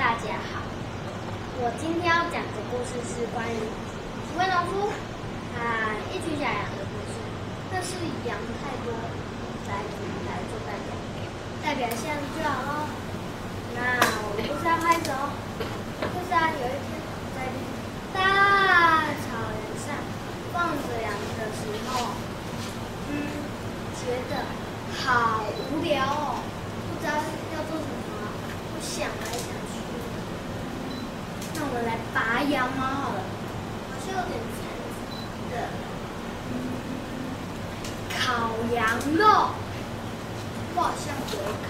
大家好，我今天要讲的故事是关于几位农夫啊一群小羊的故事。但是羊太多，来来做代表，代表一下就好喽。那我们故事要开始哦。就是啊，有一天在大草原上放着羊的时候，嗯，觉得好无聊哦，不知道要做什么，就想来想去。那我们羊毛好了，好像有点残的。烤羊肉，我好像会烤。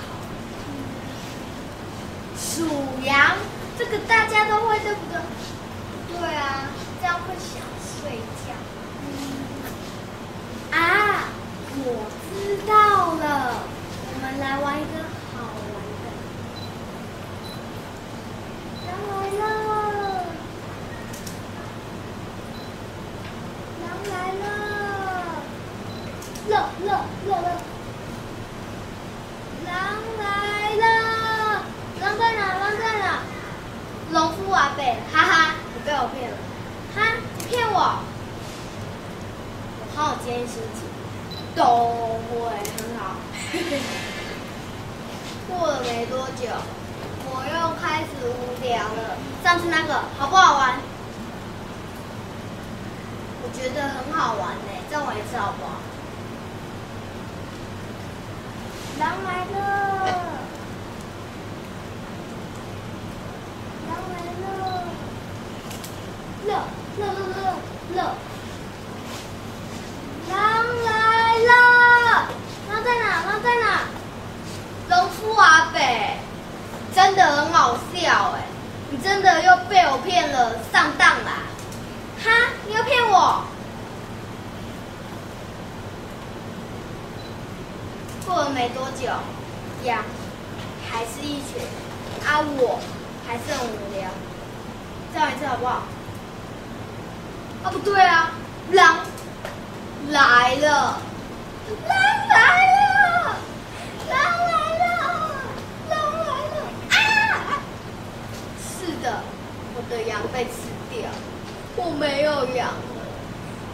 数羊，这个大家都会对不对？对啊，这样会想睡觉。啊，我知道了，我们来玩一个好玩的。羊来了，羊来了，乐乐乐乐，狼来了，狼在哪？狼在哪？农夫阿贝，哈哈，你被我骗了，哈，你骗我。我好有今天心情，都会很好。过了没多久，我又开始无聊了。上次那个好不好玩？觉得很好玩呢，再玩一次好不好？狼来了，狼来了，乐乐乐乐乐，狼来了，狼在哪？狼在哪？农夫阿北，真的很好笑哎！你真的又被我骗了，上当啦！哈，你又骗我！过了没多久，羊还是一群，啊，我还是很无聊。再玩一次好不好？啊，不对啊，狼来了，狼来了，狼来了，狼来了！啊！是的，我的羊被吃掉，我没有羊了，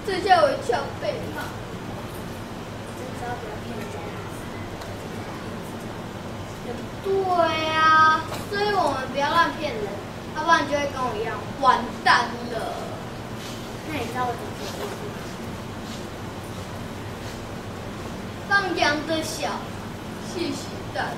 这下我想被骂。真知道不要骗人。对呀、所以我们不要乱骗人，要不然就会跟我一样完蛋了。那你知道我怎么做吗？放羊的小，谢谢大家。